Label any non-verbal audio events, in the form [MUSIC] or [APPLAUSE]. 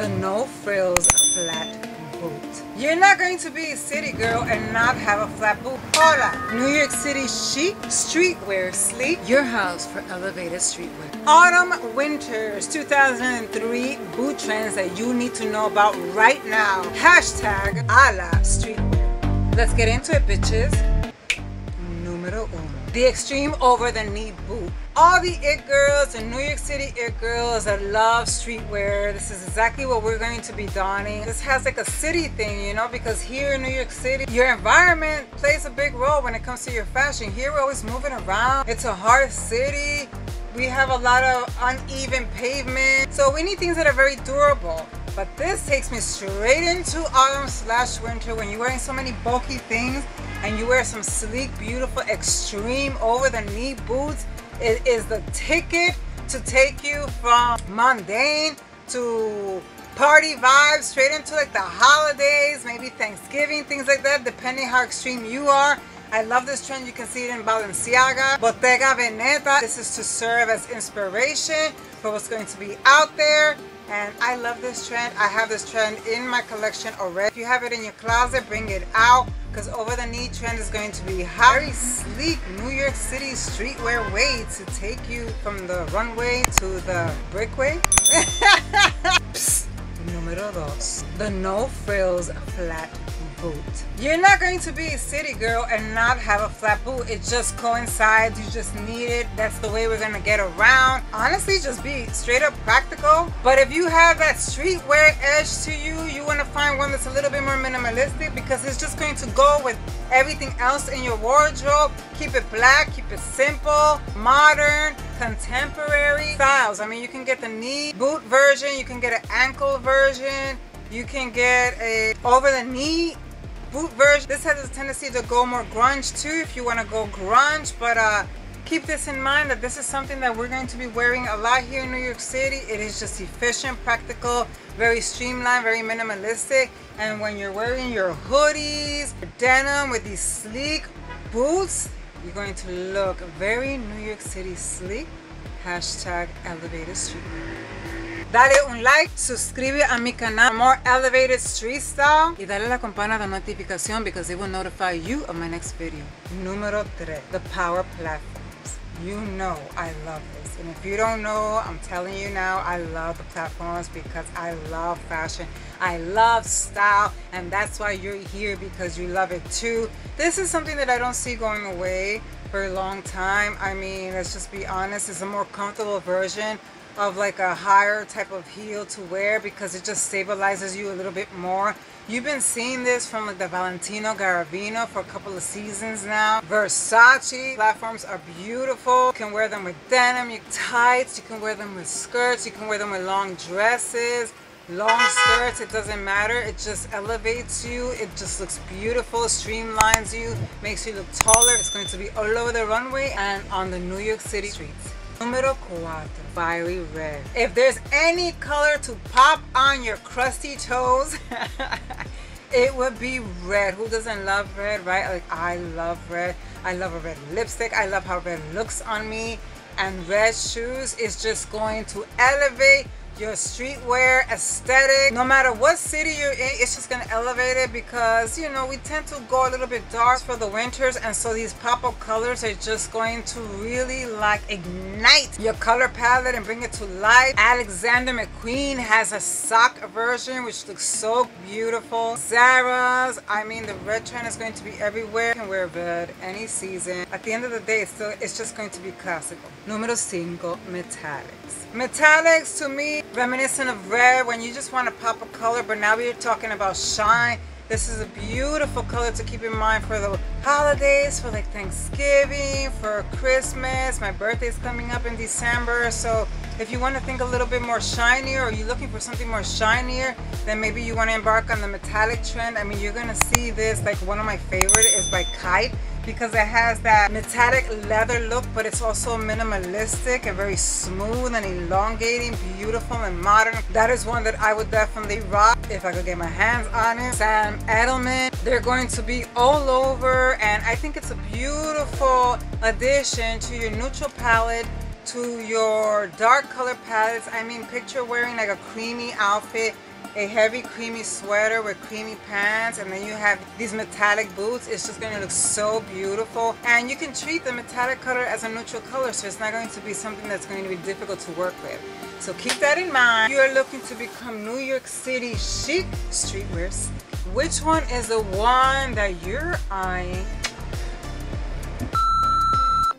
the no frills flat boot. You're not going to be a city girl and not have a flat boot. Hola! New York City chic, streetwear, sleek. Your house for elevated streetwear. Autumn, winters, 2003 boot trends that you need to know about right now. Hashtag ala streetwear. Let's get into it, bitches. Numero uno. The extreme over the knee boot all the it girls and New York City it girls that love streetwear. This is exactly what we're going to be donning. This has like a city thing you know because here in New York City your environment plays a big role when it comes to your fashion. Here we're always moving around. It's a hard city. We have a lot of uneven pavement. So we need things that are very durable. But this takes me straight into autumn slash winter when you're wearing so many bulky things and you wear some sleek beautiful extreme over the knee boots it is the ticket to take you from mundane to party vibes straight into like the holidays, maybe Thanksgiving, things like that, depending how extreme you are. I love this trend. You can see it in Balenciaga. Bottega Veneta. This is to serve as inspiration for what's going to be out there. And I love this trend. I have this trend in my collection already. If you have it in your closet, bring it out because over the knee trend is going to be hot. very sleek New York City streetwear way to take you from the runway to the brickway. [LAUGHS] Número dos, the no frills flat boot. You're not going to be a city girl and not have a flat boot. It just coincides. You just need it. That's the way we're going to get around. Honestly, just be straight up practical. But if you have that streetwear edge to you, you want to find one that's a little bit more minimalistic because it's just going to go with everything else in your wardrobe. Keep it black, keep it simple, modern, contemporary styles. I mean, you can get the knee boot version, you can get an ankle version, you can get a over the knee boot version. This has a tendency to go more grunge too if you want to go grunge, but uh, keep this in mind that this is something that we're going to be wearing a lot here in New York City. It is just efficient, practical, very streamlined, very minimalistic. And when you're wearing your hoodies, your denim with these sleek boots, you're going to look very New York City sleek. Hashtag elevated streetwear. Dale un like, suscribe a mi canal for more elevated street style y dale la campana de notificación because it will notify you of my next video. Número 3. The Power Platforms. You know I love this. And if you don't know, I'm telling you now, I love the platforms because I love fashion. I love style and that's why you're here because you love it too. This is something that I don't see going away for a long time. I mean, let's just be honest, it's a more comfortable version of like a higher type of heel to wear because it just stabilizes you a little bit more. You've been seeing this from like the Valentino Garavani for a couple of seasons now. Versace platforms are beautiful. You can wear them with denim, you can tights, you can wear them with skirts, you can wear them with long dresses long skirts it doesn't matter it just elevates you it just looks beautiful streamlines you makes you look taller it's going to be all over the runway and on the New York City streets Número 4. Fiery red. If there's any color to pop on your crusty toes, [LAUGHS] it would be red. Who doesn't love red, right? Like, I love red. I love a red lipstick. I love how red looks on me. And red shoes is just going to elevate your streetwear aesthetic. No matter what city you're in, it's just gonna elevate it because, you know, we tend to go a little bit dark for the winters and so these pop-up colors are just going to really like ignite your color palette and bring it to life. Alexander McQueen has a sock version which looks so beautiful. Zara's, I mean the red trend is going to be everywhere. You can wear red any season. At the end of the day, it's still it's just going to be classical. Número 5, metallics. Metallics to me reminiscent of red when you just want to pop a color but now we're talking about shine. This is a beautiful color to keep in mind for the holidays for like Thanksgiving for Christmas. My birthday's coming up in December so if you want to think a little bit more shinier or you're looking for something more shinier then maybe you want to embark on the metallic trend. I mean you're gonna see this like one of my favorite is by Khaite because it has that metallic leather look but it's also minimalistic and very smooth and elongating beautiful and modern. That is one that I would definitely rock if I could get my hands on it. Sam Edelman they're going to be all over and I think it's a beautiful addition to your neutral palette to your dark color palettes. I mean, picture wearing like a creamy outfit a heavy creamy sweater with creamy pants and then you have these metallic boots. It's just to look so beautiful. And you can treat the metallic color as a neutral color so it's not going to be something that's going to be difficult to work with. So keep that in mind. You are looking to become New York City chic streetwear which one is the one that you're eyeing